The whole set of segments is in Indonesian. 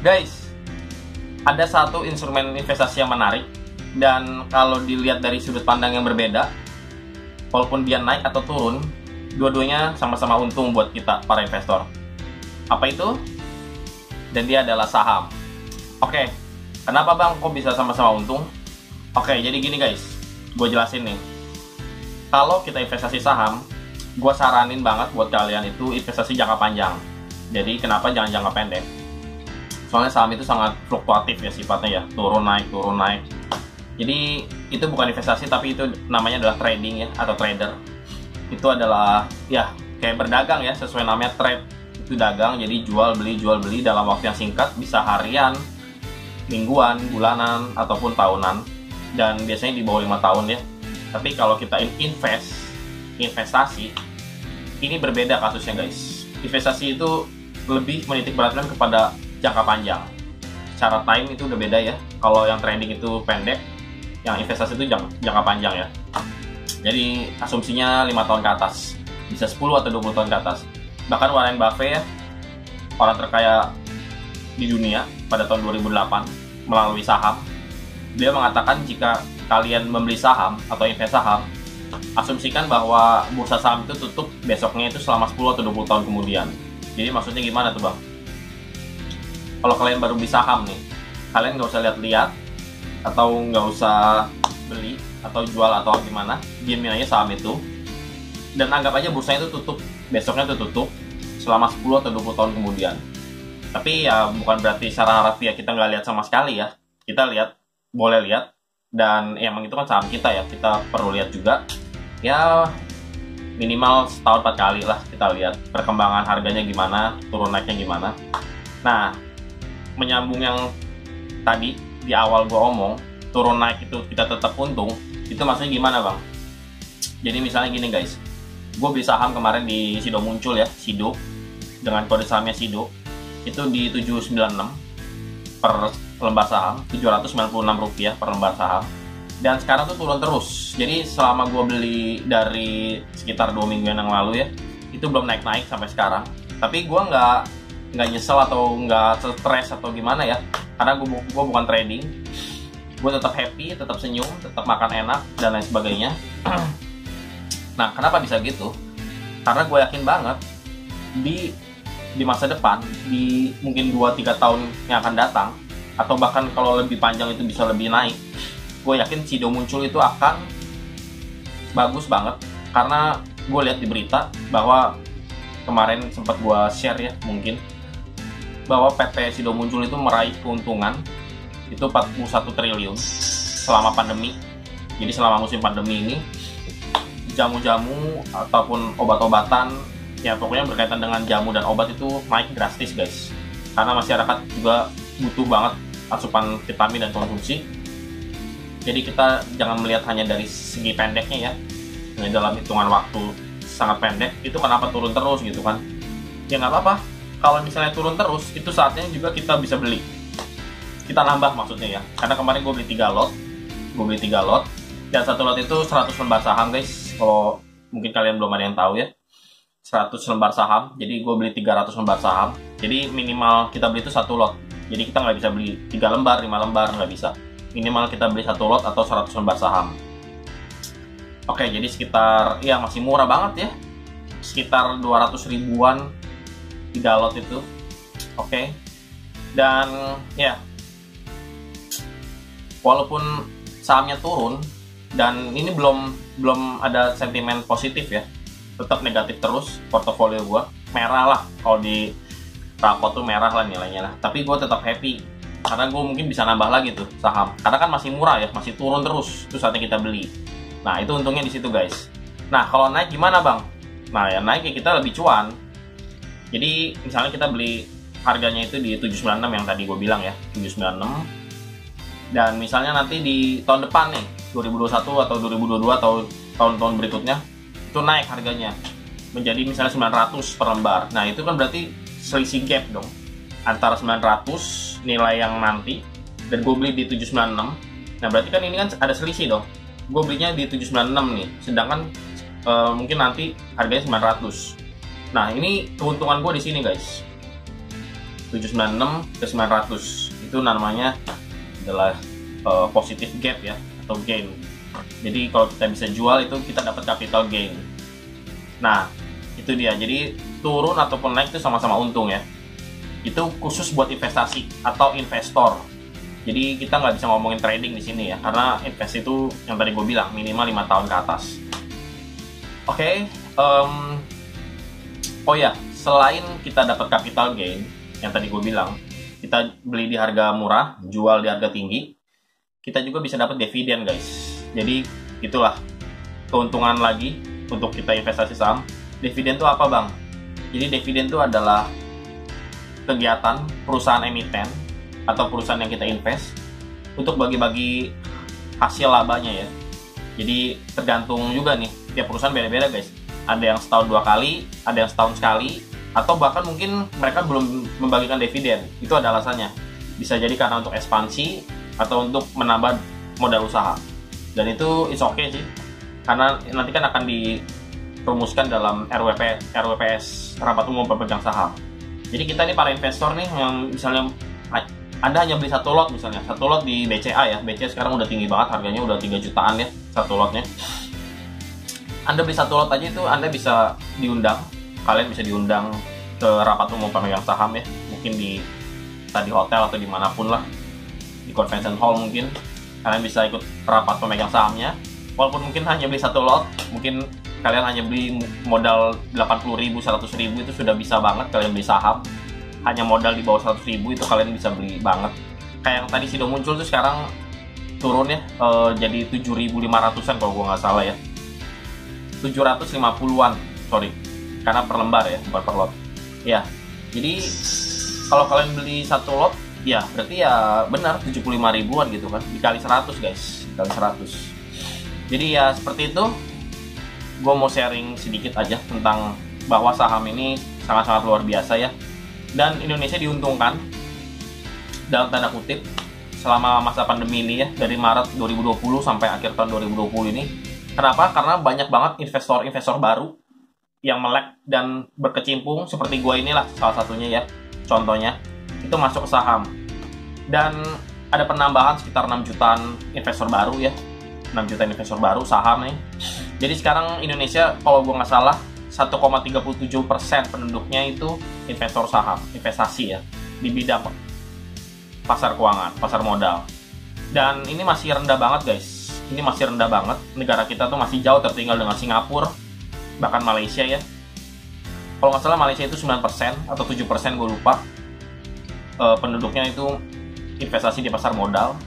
Guys, ada satu instrumen investasi yang menarik dan kalau dilihat dari sudut pandang yang berbeda, walaupun dia naik atau turun, dua-duanya sama-sama untung buat kita para investor. Apa itu? Dan dia adalah saham. Oke, kenapa bang kok bisa sama-sama untung? Oke, jadi gini guys, gue jelasin nih. Kalau kita investasi saham, gue saranin banget buat kalian itu investasi jangka panjang. Jadi kenapa jangan jangka pendek? soalnya saham itu sangat fluktuatif ya sifatnya ya. Turun naik turun naik. Jadi itu bukan investasi tapi itu namanya adalah trading ya atau trader. Itu adalah ya kayak berdagang ya sesuai namanya trade. Itu dagang jadi jual beli jual beli. Dalam waktu yang singkat bisa harian mingguan bulanan ataupun tahunan dan biasanya di bawah lima tahun ya tapi kalau kita invest investasi ini berbeda kasusnya guys investasi itu lebih menitik beratkan kepada jangka panjang. Cara time itu udah beda ya. Kalau yang trading itu pendek, yang investasi itu jangka, panjang ya. Jadi asumsinya 5 tahun ke atas. Bisa 10 atau 20 tahun ke atas. Bahkan Warren Buffett ya, orang terkaya di dunia pada tahun 2008 melalui saham. Dia mengatakan jika kalian membeli saham atau invest saham, asumsikan bahwa bursa saham itu tutup besoknya itu selama 10 atau 20 tahun kemudian. Jadi maksudnya gimana tuh bang? kalau kalian baru beli saham nih kalian nggak usah lihat-lihat atau nggak usah beli atau jual atau gimana diamin aja saham itu dan anggap aja bursanya itu tutup besoknya itu tutup selama 10 atau 20 tahun kemudian tapi ya bukan berarti secara harfiah kita nggak lihat sama sekali ya kita lihat boleh lihat. Dan ya, emang itu kan saham kita ya kita perlu lihat juga. Ya minimal setahun empat kali lah kita lihat perkembangan harganya gimana turun naiknya gimana. Nah menyambung yang tadi di awal gue omong turun naik itu kita tetap untung itu maksudnya gimana bang? Jadi misalnya gini guys. Gue beli saham kemarin di Sido muncul ya Sido dengan kode sahamnya Sido. Itu di 796 per lembar saham 796 rupiah per lembar saham. Dan sekarang tuh turun terus. Jadi selama gue beli dari sekitar dua minggu yang lalu ya itu belum naik-naik sampai sekarang. Tapi gue nggak nggak nyesel atau nggak stres atau gimana ya karena gue gue bukan trading. Gue tetap happy tetap senyum tetap makan enak dan lain sebagainya. Nah kenapa bisa gitu? Karena gue yakin banget di di masa depan di mungkin 2-3 tahun yang akan datang atau bahkan kalau lebih panjang itu bisa lebih naik gue yakin Cido muncul itu akan bagus banget karena gue lihat di berita bahwa kemarin sempat gue share ya mungkin bahwa PT Sido Muncul itu meraih keuntungan itu 41 triliun selama pandemi. Jadi selama musim pandemi ini jamu-jamu ataupun obat-obatan ya pokoknya berkaitan dengan jamu dan obat itu naik drastis guys. Karena masyarakat juga butuh banget asupan vitamin dan konsumsi. Jadi kita jangan melihat hanya dari segi pendeknya ya. Dalam hitungan waktu sangat pendek itu kenapa turun terus gitu kan. Ya nggak apa-apa, kalau misalnya turun terus itu saatnya juga kita bisa beli. Kita nambah maksudnya ya. Karena kemarin gue beli 3 lot gue beli 3 lot. Dan satu lot itu 100 lembar saham guys. Kalau mungkin kalian belum ada yang tahu ya. 100 lembar saham. Jadi gue beli 300 lembar saham. Jadi minimal kita beli itu satu lot jadi kita nggak bisa beli 3 lembar 5 lembar nggak bisa. Minimal kita beli satu lot atau 100 lembar saham. Oke jadi sekitar ya masih murah banget ya. Sekitar 200 ribuan tiga lot itu. Oke. Dan ya. Walaupun sahamnya turun dan ini belum belum ada sentimen positif ya. Tetap negatif terus portofolio gue merah lah kalau di rapot tuh merah lah nilainya lah. Tapi gue tetap happy. Karena gue mungkin bisa nambah lagi tuh saham. Karena kan masih murah ya masih turun terus itu saatnya kita beli. Nah itu untungnya di situ guys. Nah kalau naik gimana bang? Nah ya naik ya kita lebih cuan. Jadi misalnya kita beli harganya itu di 796 yang tadi gue bilang ya 796 dan misalnya nanti di tahun depan nih 2021 atau 2022 atau tahun-tahun berikutnya itu naik harganya menjadi misalnya 900 per lembar. Nah itu kan berarti selisih gap dong antara 900 nilai yang nanti dan gue beli di 796 Nah berarti kan ini kan ada selisih dong. Gue belinya di 796 nih, sedangkan uh, mungkin nanti harganya 900. Nah ini keuntungan gue di sini guys. 796 ke 900 itu namanya adalah uh, positive gap ya atau gain. Jadi kalau kita bisa jual itu kita dapat capital gain. Nah itu dia. Jadi turun ataupun naik itu sama-sama untung ya. Itu khusus buat investasi atau investor. Jadi kita nggak bisa ngomongin trading di sini ya, karena invest itu yang tadi gue bilang minimal lima tahun ke atas. Oke, okay, um, oh ya, selain kita dapat capital gain yang tadi gue bilang, kita beli di harga murah, jual di harga tinggi, kita juga bisa dapat dividen guys. Jadi itulah keuntungan lagi untuk kita investasi saham. Dividen itu apa bang? Jadi dividen itu adalah kegiatan perusahaan emiten atau perusahaan yang kita invest untuk bagi-bagi hasil labanya ya. Jadi tergantung juga nih, tiap perusahaan beda-beda guys. Ada yang setahun dua kali, ada yang setahun sekali, atau bahkan mungkin mereka belum membagikan dividen. Itu ada alasannya. Bisa jadi karena untuk ekspansi atau untuk menambah modal usaha. Dan itu is okay sih. Karena nanti kan akan dirumuskan dalam RWP, RWPS, Rapat Umum Pemegang Saham. Jadi kita nih para investor nih yang misalnya anda hanya beli satu lot misalnya, satu lot di BCA ya. BCA sekarang udah tinggi banget harganya udah 3 jutaan ya satu lotnya. Anda beli satu lot aja itu Anda bisa diundang, kalian bisa diundang ke rapat umum pemegang saham ya, mungkin di tadi hotel atau di mana pun lah, di convention hall mungkin kalian bisa ikut rapat pemegang sahamnya. Walaupun mungkin hanya beli satu lot, mungkin kalian hanya beli modal 80 ribu, 100 ribu itu sudah bisa banget kalian beli saham. Hanya modal di bawah 100 ribu itu kalian bisa beli banget. Kayak yang tadi Sido muncul tuh sekarang turun ya uh, jadi 7.500an kalau gue nggak salah ya. 750-an sorry. Karena per lembar ya bukan per lot. Ya jadi kalau kalian beli satu lot ya berarti ya benar 75 ribuan gitu kan. Dikali 100 guys. Dikali 100 jadi ya seperti itu gue mau sharing sedikit aja tentang bahwa saham ini sangat-sangat luar biasa ya dan Indonesia diuntungkan dalam tanda kutip selama masa pandemi ini ya dari Maret 2020 sampai akhir tahun 2020 ini. Kenapa? Karena banyak banget investor-investor baru yang melek dan berkecimpung seperti gue inilah salah satunya ya. Contohnya itu masuk saham. Dan ada penambahan sekitar 6 jutaan investor baru ya. 6 juta investor baru saham nih. Jadi sekarang Indonesia kalau gue nggak salah 1,37 persen penduduknya itu investor saham, investasi ya di bidang pasar keuangan, pasar modal. Dan ini masih rendah banget guys. Ini masih rendah banget. Negara kita tuh masih jauh tertinggal dengan Singapura, bahkan Malaysia ya. Kalau nggak salah Malaysia itu 9% atau 7% gue lupa. E, penduduknya itu investasi di pasar modal.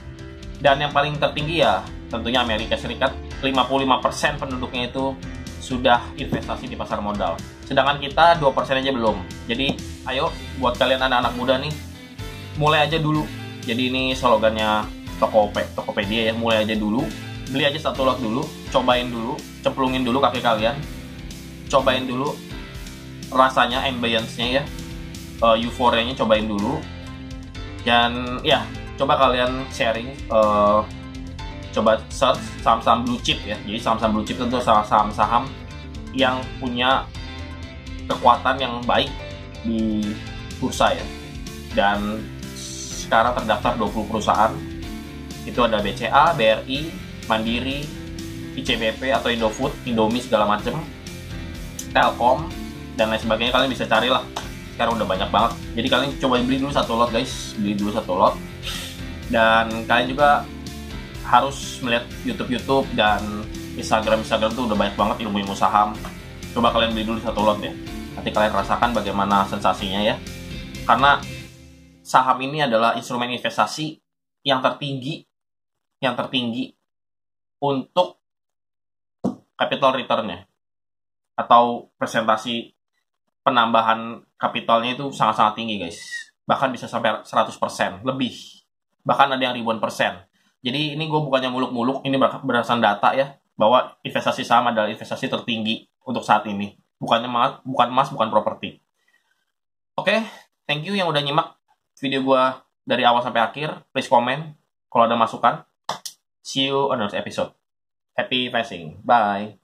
Dan yang paling tertinggi ya tentunya Amerika Serikat. 55% penduduknya itu sudah investasi di pasar modal. Sedangkan kita 2% aja belum. Jadi ayo buat kalian anak-anak muda nih mulai aja dulu. Jadi ini slogannya Tokope, Tokopedia ya, mulai aja dulu. Beli aja satu lot dulu, cobain dulu, cemplungin dulu kaki kalian. Cobain dulu rasanya, ambience-nya ya. Uh, euforianya cobain dulu. Dan ya, coba kalian sharing uh, coba search saham-saham blue chip ya. Jadi saham-saham blue chip tentu saham-saham yang punya kekuatan yang baik di bursa ya. Dan sekarang terdaftar 20 perusahaan. Itu ada BCA, BRI, Mandiri, ICBP atau Indofood, Indomie segala macam, Telkom dan lain sebagainya kalian bisa carilah. Sekarang udah banyak banget. Jadi kalian coba beli dulu satu lot guys, beli dulu satu lot. Dan kalian juga harus melihat YouTube-YouTube dan Instagram-Instagram itu udah banyak banget ilmu-ilmu saham. Coba kalian beli dulu satu lot ya. Nanti kalian rasakan bagaimana sensasinya ya. Karena saham ini adalah instrumen investasi yang tertinggi yang tertinggi untuk capital returnnya atau presentasi penambahan kapitalnya itu sangat-sangat tinggi guys bahkan bisa sampai 100% lebih bahkan ada yang ribuan persen jadi ini gue bukannya muluk-muluk, ini berdasarkan data ya, bahwa investasi saham adalah investasi tertinggi untuk saat ini. Bukannya emas, bukan emas, bukan properti. Oke, okay, thank you yang udah nyimak video gue dari awal sampai akhir. Please komen kalau ada masukan. See you on next episode. Happy investing. Bye.